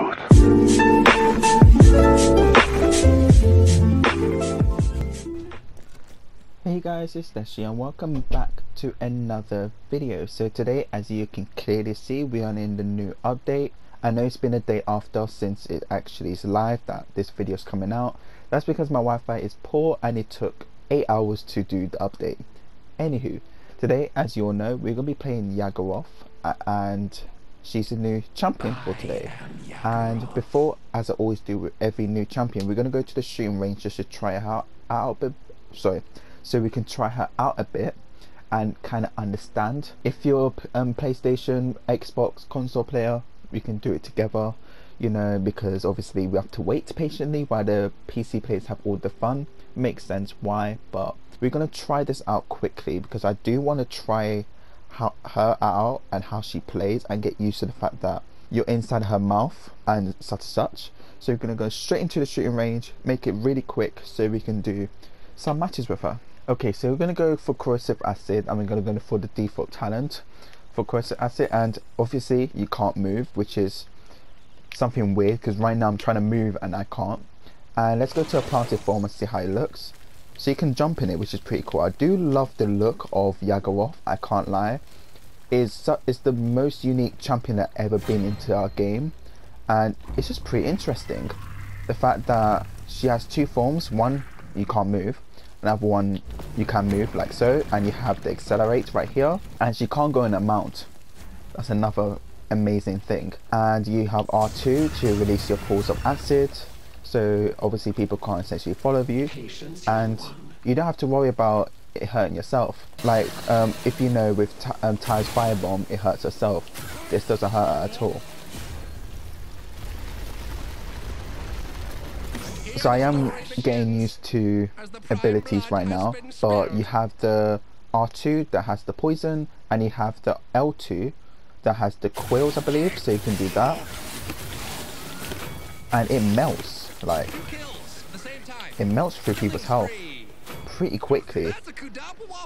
Hey guys, it's Deshy and welcome back to another video. So today, as you can clearly see, we are in the new update. I know it's been a day after since it actually is live that this video is coming out. That's because my Wi-Fi is poor and it took 8 hours to do the update. Anywho, today, as you all know, we're going to be playing Yagorath and she's the new champion for today. And before, as I always do with every new champion, we're going to go to the shooting range just to try her out, a bit. Sorry so we can try her out a bit and kind of understand. If you're um, PlayStation, Xbox, console player, we can do it together, you know, because obviously we have to wait patiently while the PC players have all the fun. Makes sense why, but we're gonna try this out quickly because I do want to try how, her out and how she plays and get used to the fact that you're inside her mouth and such such. So we're gonna go straight into the shooting range, make it really quick so we can do some matches with her. Okay, so we're going to go for corrosive acid and we're going to go for the default talent for corrosive acid and obviously you can't move which is something weird because right now I'm trying to move and I can't. And let's go to a planted form and see how it looks. So you can jump in it which is pretty cool. I do love the look of Yagorath, I can't lie. It's, it's the most unique champion that ever been into our game and it's just pretty interesting. The fact that she has two forms, one you can't move another one you can move like so and you have the accelerate right here and she can't go in a mount that's another amazing thing and you have R2 to release your pools of acid so obviously people can't essentially follow you. And you don't have to worry about it hurting yourself. Like um, if you know with um, Ty's firebomb it hurts herself. This doesn't hurt her at all. So I am getting used to abilities right now but you have the R2 that has the poison and you have the L2 that has the quills I believe so you can do that. And it melts like it melts through people's health pretty quickly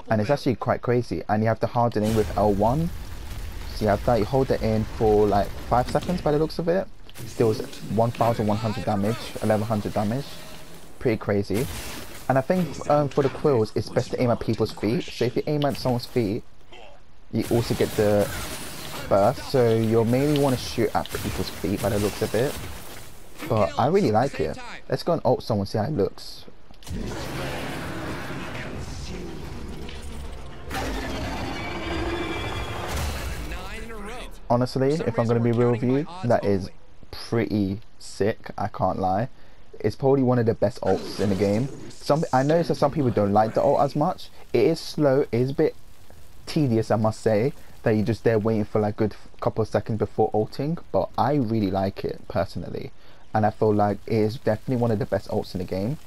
and it's actually quite crazy and you have to the hardening with L1 so you have that you hold it in for like 5 seconds by the looks of it deals 1100 damage, 1100 damage. Pretty crazy. And I think um, for the quills, it's best to aim at people's feet. So if you aim at someone's feet, you also get the burst. So you'll mainly want to shoot at people's feet by the looks of it. But I really like it. Let's go and ult someone, see how it looks. Honestly, if I'm going to be real with you, that is pretty sick, I can't lie. It's probably one of the best ults in the game. Some I noticed that some people don't like the ult as much. It is slow, it is a bit tedious I must say, that you're just there waiting for like a good couple of seconds before ulting, but I really like it personally. And I feel like it is definitely one of the best ults in the game.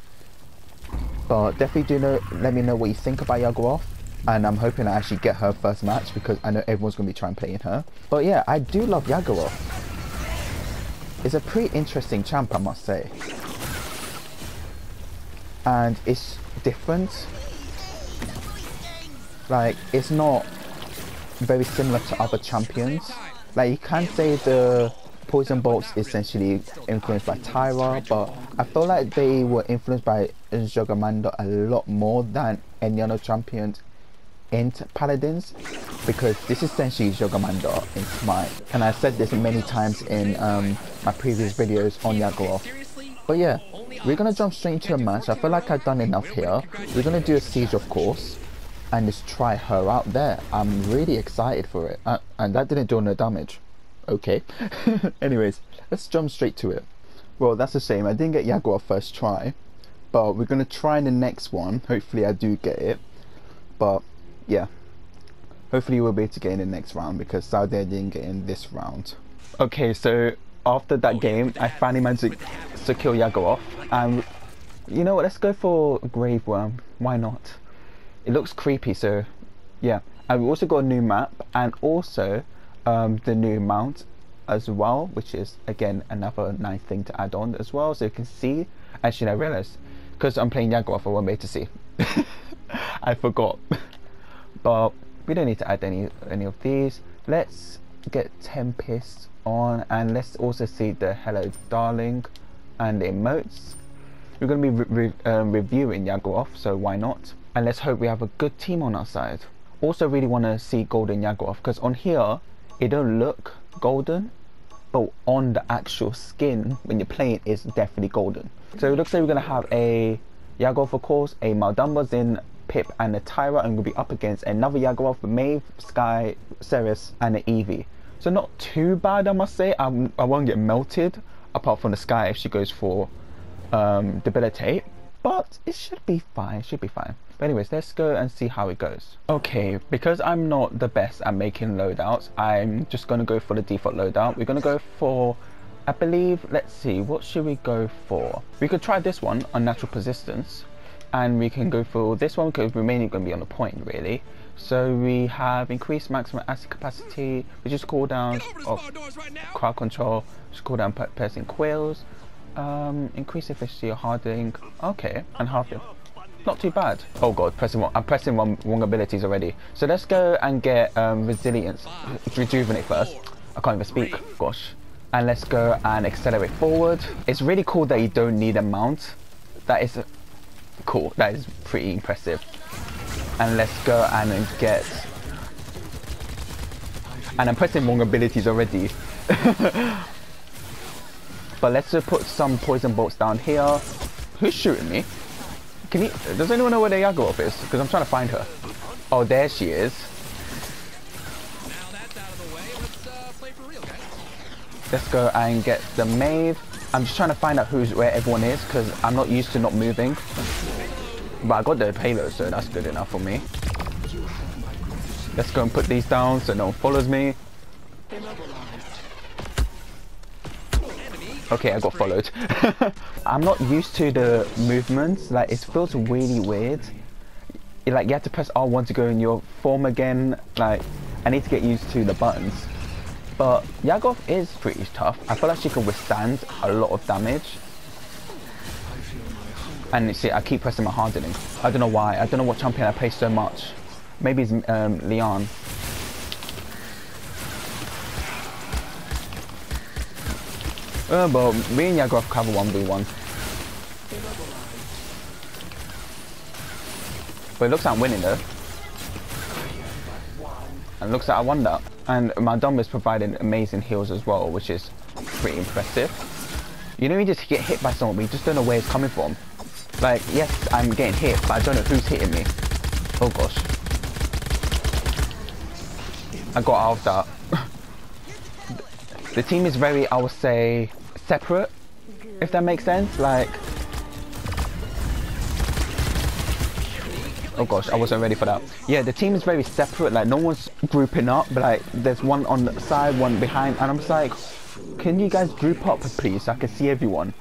But definitely do know let me know what you think about Yagorath and I'm hoping I actually get her first match because I know everyone's going to be trying playing her. But yeah, I do love Yagorath is a pretty interesting champ, I must say. And it's different. Like, it's not very similar to other champions. Like, you can say the Poison Bolts essentially influenced by Tyra, but I feel like they were influenced by Jormungandr a lot more than any other champions into Paladins because this is essentially Jormungandr in Smite and I said this many times in um, my previous videos on Yagorath but yeah we're gonna jump straight into a match. I feel like I've done enough here. We're gonna do a siege of course and just try her out there. I'm really excited for it. Uh, and that didn't do no damage okay anyways let's jump straight to it well that's a shame I didn't get Yagorath first try but we're gonna try in the next one hopefully I do get it but yeah, hopefully we'll be able to get in the next round because Saudi didn't get in this round. Okay, so after that game, I finally managed to secure Yagorath. And you know what, let's go for Grave Worm. Why not? It looks creepy, so yeah. And we also got a new map and also um, the new mount as well, which is again another nice thing to add on as well. So you can see, actually I realized, because I'm playing I won't be able to see. I forgot. But we don't need to add any any of these. Let's get Tempest on and let's also see the hello darling and the emotes. We're going to be re re um, reviewing Yagorath so why not? And let's hope we have a good team on our side. Also really want to see golden Yagorath because on here it don't look golden but on the actual skin when you're playing it's definitely golden so it looks like we're to have a Yagorath for course a Mal'Damba Zhin Pip and a Tyra and we'll be up against another Yagorath, for Maeve, Skye, Seris and an Evie. So not too bad I must say, I'm, I won't get melted apart from the Skye if she goes for um, Debilitate. But it should be fine, it should be fine. But anyways, let's go and see how it goes. Okay, because I'm not the best at making loadouts, I'm just going to go for the default loadout. We're going to go for, I believe, let's see, what should we go for? We could try this one, Unnatural Persistence and we can go for this one because we're mainly going to be on the point really so we have increased maximum acid capacity which is cooldown of right crowd control which is cooldown per piercing quills um, increase efficiency or hardening okay and half it not too bad. Oh god pressing one i'm pressing one wrong abilities already. So let's go and get um, resilience. Rejuvenate first. I can't even speak gosh. And let's go and accelerate forward. It's really cool that you don't need a mount. That is cool. That is pretty impressive. And let's go and get... And I'm pressing wrong abilities already. but let's just put some poison bolts down here. Who's shooting me? Can you... Does anyone know where the Yagorath is? Because I'm trying to find her. Oh, there she is. Let's go and get the Maeve. I'm just trying to find out who's where everyone is because I'm not used to not moving. But I got the payload, so that's good enough for me. Let's go and put these down so no one follows me. Okay, I got followed. I'm not used to the movements. Like, it feels really weird. Like, you have to press R1 to go in your form again. Like, I need to get used to the buttons. But Yagov is pretty tough. I feel like she can withstand a lot of damage. And see, I keep pressing my hardening. I don't know why. I don't know what champion I play so much. Maybe it's um, Leon. Uh, but me and Yagorath cover 1v1. But it looks like I'm winning though. And looks like I won that. And my dumb is providing amazing heals as well, which is pretty impressive. You know, you just get hit by someone, but you just don't know where it's coming from. Like, yes, I'm getting hit, but I don't know who's hitting me. Oh gosh. I got out of that. The team is very, I would say, separate, if that makes sense. Like, Oh gosh, I wasn't ready for that. Yeah, the team is very separate, like no one's grouping up, but like there's one on the side, one behind, and I'm just like, can you guys group up please so I can see everyone?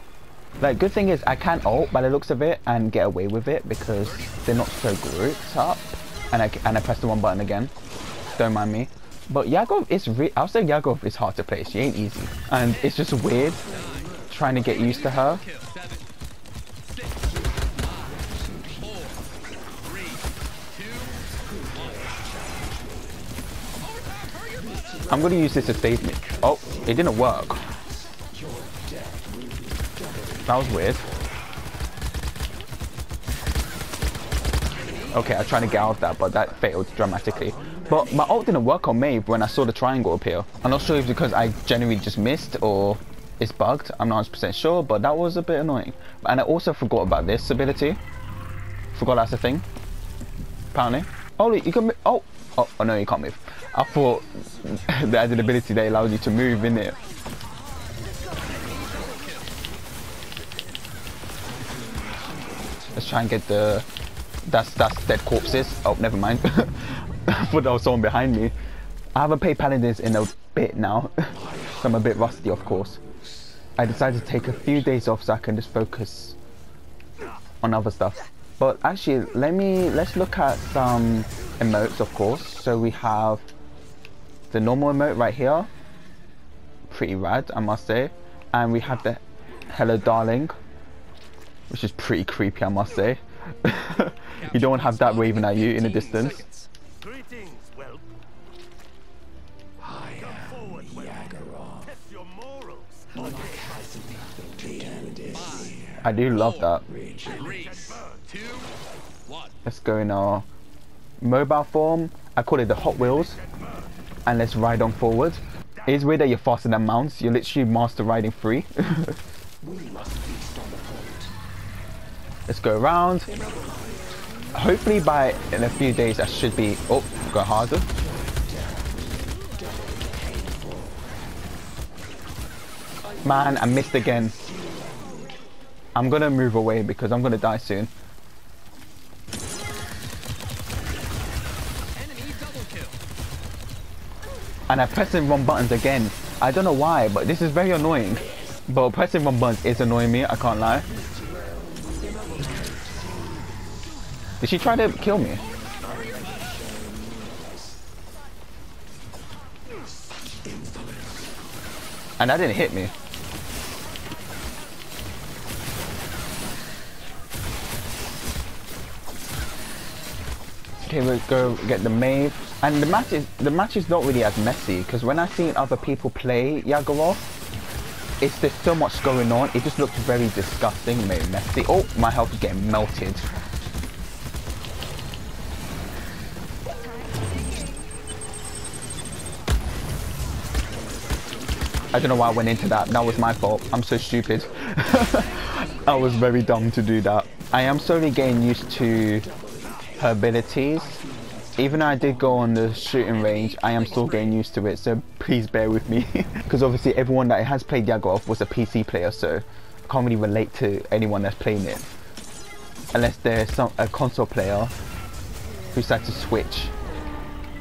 Like, good thing is I can ult by the looks of it and get away with it because they're not so grouped up. And I, and I press the one button again. Don't mind me. But Yagorath is, re I'll say Yagorath is hard to play. She ain't easy. And it's just weird trying to get used to her. I'm going to use this to save me. Oh, it didn't work. That was weird. Okay, I tried to get out of that, but that failed dramatically. But my ult didn't work on Maeve when I saw the triangle appear. I'm not sure if it's because I genuinely just missed or it's bugged. I'm not 100% sure, but that was a bit annoying. And I also forgot about this ability. Forgot that's a thing. Apparently. Oh, you can... Oh, oh, oh no, you can't move. I thought the added ability that allows you to move in it. Let's try and get the that's that's dead corpses. Oh, never mind. Thought there was someone behind me. I haven't played Paladins in a bit now, so I'm a bit rusty, of course. I decided to take a few days off so I can just focus on other stuff. But actually, let me let's look at some emotes, of course. So we have the normal emote right here pretty rad I must say and we have the hello darling which is pretty creepy I must say you don't have that waving at you in the distance I do love that. Three, two, one. Let's go in our mobile form. I call it the Hot Wheels. And let's ride on forward. It is weird that you're faster than mounts. You're literally master riding free. let's go around. Hopefully by in a few days I should be... Oh, go harder. Man, I missed again. I'm gonna move away because I'm gonna die soon. And I pressing wrong buttons again. I don't know why, but this is very annoying. But pressing wrong buttons is annoying me, I can't lie. She try to kill me? And that didn't hit me. Okay, let's go get the Maeve. And the match is the match is not really as messy because when I've seen other people play Yagorath, it's there's so much going on. It just looks very disgusting, very messy. Oh, my health is getting melted. I don't know why I went into that. That was my fault. I'm so stupid. I was very dumb to do that. I am slowly getting used to her abilities. Even though I did go on the shooting range, I am still getting used to it, so please bear with me. Because obviously everyone that has played Yagorath was a PC player, so I can't really relate to anyone that's playing it. Unless there's some a console player who decided to switch.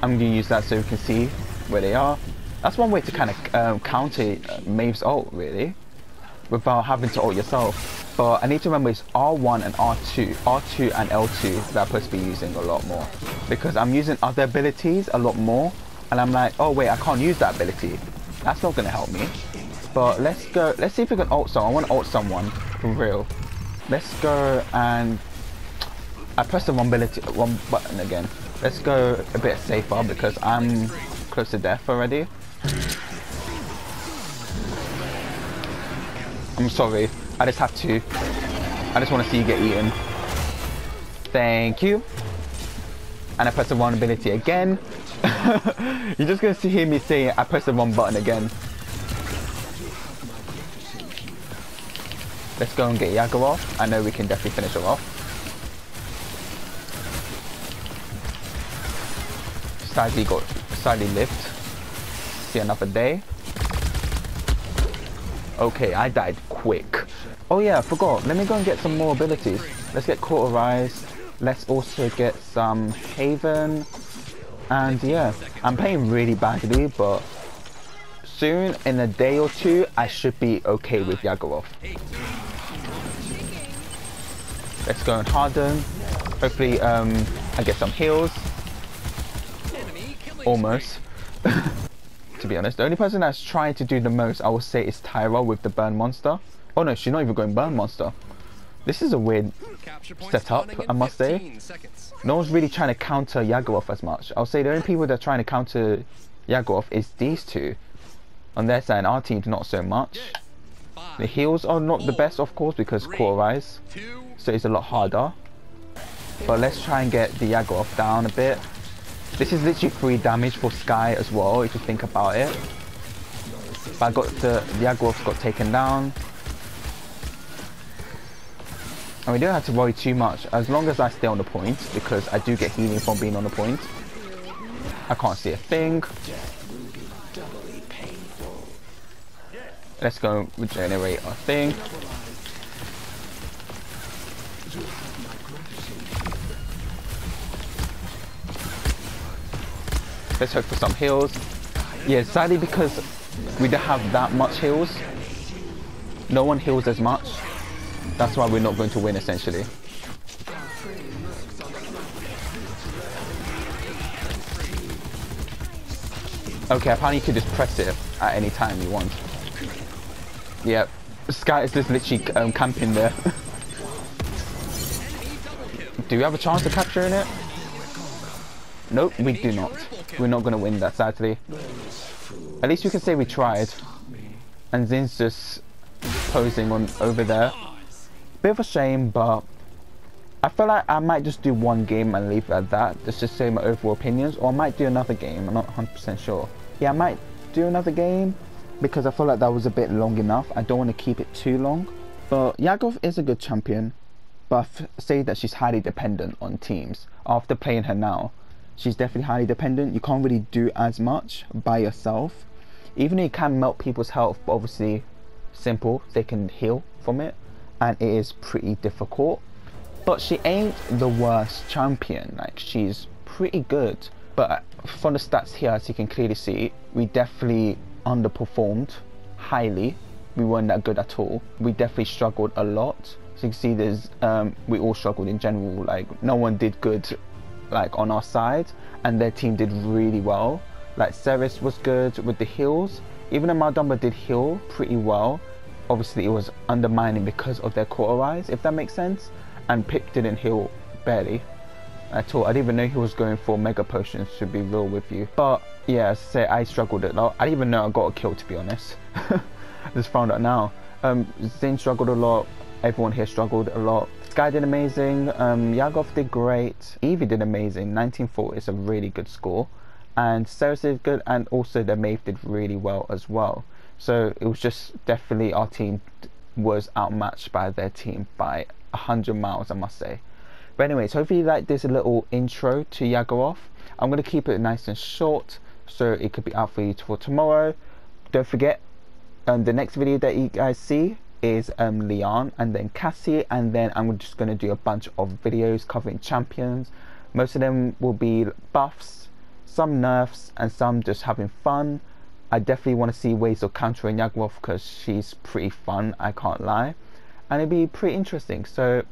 I'm going to use that so we can see where they are. That's one way to kind of um, counter uh, Maeve's ult, really, without having to ult yourself. But I need to remember it's R1 and R2, R2 and L2 that I'm supposed to be using a lot more. Because I'm using other abilities a lot more, and I'm like, oh wait, I can't use that ability. That's not gonna help me. But let's go, let's see if we can ult someone. I want to ult someone, for real. Let's go and, I pressed the one, ability, one button again. Let's go a bit safer because I'm close to death already. I'm sorry. I just have to. I just want to see you get eaten. Thank you. And I press the vulnerability again. You're just going to hear me say I pressed the wrong button again. Let's go and get Yago off. I know we can definitely finish her off. Slightly got slightly lived. See another day. Okay, I died quick. Oh yeah, I forgot. Let me go and get some more abilities. Let's get Cauterize. Let's also get some Haven. And yeah, I'm playing really badly, but soon, in a day or two, I should be okay with Yagorath. Let's go and harden. Hopefully, um, I get some heals. Almost. to be honest. The only person that's trying to do the most, I would say, is Tyra with the Burn Monster. Oh no, she's not even going Burn Monster. This is a weird setup, I must say. No one's really trying to counter Yagorath as much. I'll say the only people that are trying to counter Yagorath is these two. On their side, our team's not so much. The heals are not the best, of course, because Cauterize, so it's a lot harder. But let's try and get the Yagorath down a bit. This is literally free damage for Skye as well, if you think about it. But I got the, the Yagorath got taken down. And we don't have to worry too much, as long as I stay on the point, because I do get healing from being on the point. I can't see a thing. Let's go regenerate our thing. Let's hope for some heals. Yeah, sadly because we don't have that much heals. No one heals as much. That's why we're not going to win essentially. Okay, apparently you could just press it at any time you want. Yep. Skye is just literally um, camping there. do we have a chance of capturing it? Nope, we do not. We're not going to win that, sadly. At least we can say we tried. And Zhin's just posing on over there. Bit of a shame, but I feel like I might just do one game and leave it at that, just to say my overall opinions, or I might do another game, I'm not 100% sure. Yeah, I might do another game, because I feel like that was a bit long enough, I don't want to keep it too long. But Yagov is a good champion, but say that she's highly dependent on teams. After playing her now, she's definitely highly dependent, you can't really do as much by yourself. Even though you can melt people's health, but obviously simple, they can heal from it, and it is pretty difficult but she ain't the worst champion. Like she's pretty good. But from the stats here, as you can clearly see, we definitely underperformed highly. We weren't that good at all. We definitely struggled a lot. So you can see there's um, we all struggled in general. Like no one did good like on our side and their team did really well. Like Seris was good with the heals. Even though Mal'Damba did heal pretty well, obviously it was undermining because of their quarter Cauterize, if that makes sense and Pick didn't heal barely at all. I didn't even know he was going for mega potions to be real with you. But yeah, as I say, I struggled a lot. I didn't even know I got a kill to be honest. Just found out now. Um, Zane struggled a lot. Everyone here struggled a lot. Skye did amazing. Um, Yagov did great. Evie did amazing. 19-4 is a really good score. And Seris did good. And also the Maeve did really well as well. So it was just definitely our team was outmatched by their team by 100 miles, I must say. But anyways, hopefully you like this little intro to Yagorath. I'm going to keep it nice and short so it could be out for you for tomorrow. Don't forget, um, the next video that you guys see is um, Leon and then Cassie and then I'm just going to do a bunch of videos covering champions. Most of them will be buffs, some nerfs and some just having fun. I definitely want to see ways of countering Yagorath because she's pretty fun, I can't lie and it'd be pretty interesting. So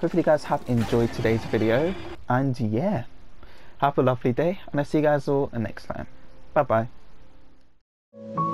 hopefully you guys have enjoyed today's video and yeah, have a lovely day and I'll see you guys all next time. Bye bye.